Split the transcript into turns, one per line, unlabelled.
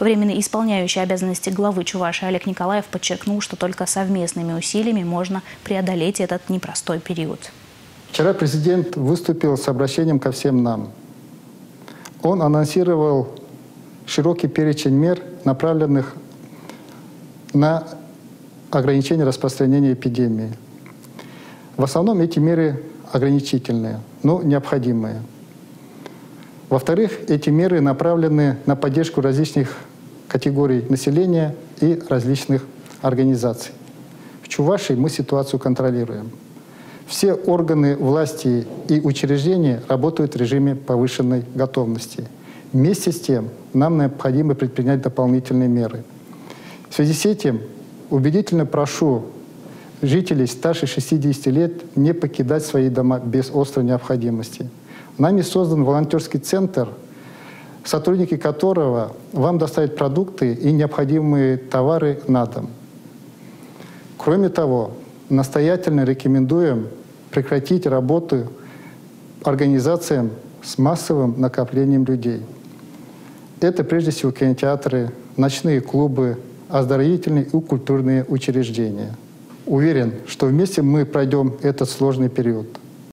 Временно исполняющий обязанности главы Чувашии Олег Николаев подчеркнул, что только совместными усилиями можно преодолеть этот непростой период.
Вчера президент выступил с обращением ко всем нам. Он анонсировал широкий перечень мер, направленных на ограничение распространения эпидемии. В основном эти меры ограничительные, но необходимые. Во-вторых, эти меры направлены на поддержку различных категорий населения и различных организаций. В Чувашии мы ситуацию контролируем. Все органы власти и учреждения работают в режиме повышенной готовности. Вместе с тем нам необходимо предпринять дополнительные меры. В связи с этим убедительно прошу жителей старше 60 лет не покидать свои дома без острой необходимости. Нами создан волонтерский центр, сотрудники которого вам доставят продукты и необходимые товары на дом. Кроме того, настоятельно рекомендуем прекратить работу организациям с массовым накоплением людей. Это прежде всего кинотеатры, ночные клубы, оздоровительные и культурные учреждения – Уверен, что вместе мы пройдем этот сложный период.